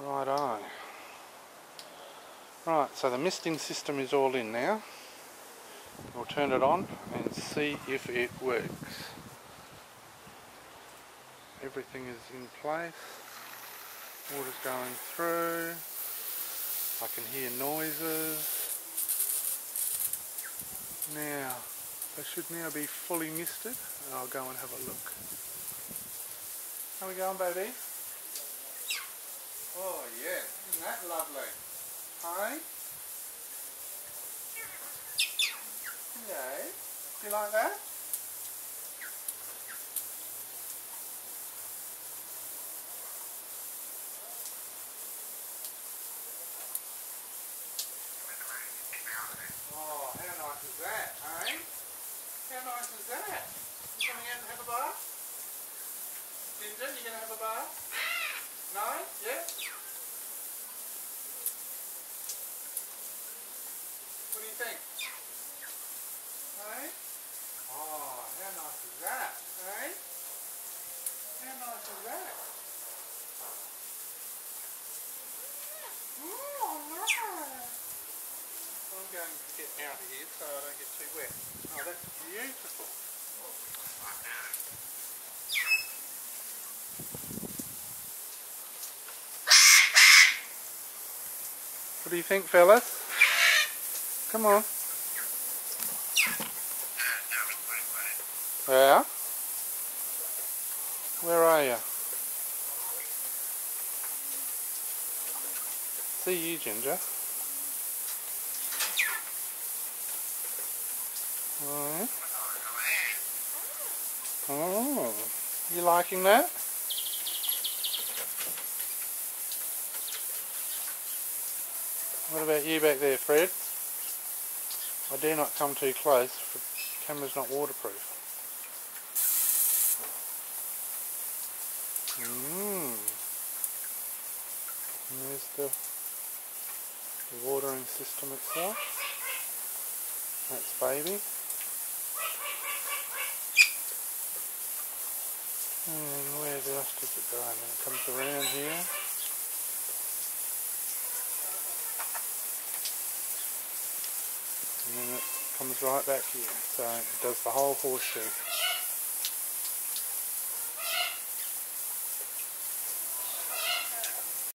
Righto. Right, so the misting system is all in now. We'll turn it on and see if it works. Everything is in place. Water's going through. I can hear noises. Now, they should now be fully misted. I'll go and have a look. How we going, baby? Oh yeah, isn't that lovely? Hey? Yeah. You like that? Oh, how nice is that, eh? How nice is that? You coming have a bath? Ginger, you gonna have a bath? No? Yeah? What do you think? Hey? Oh, how nice is that? Hey? How nice is that? Oh, nice. To get out of here so I don't get too wet. Oh, that's beautiful. What do you think, fellas? Come on. Yeah? Where are you? See you, Ginger. Alright. Oh, you liking that? What about you back there, Fred? I dare not come too close, the camera's not waterproof. Mmm. There's the, the watering system itself. That's baby. And where else does it go? And it comes around here. And then it comes right back here. So it does the whole horseshoe.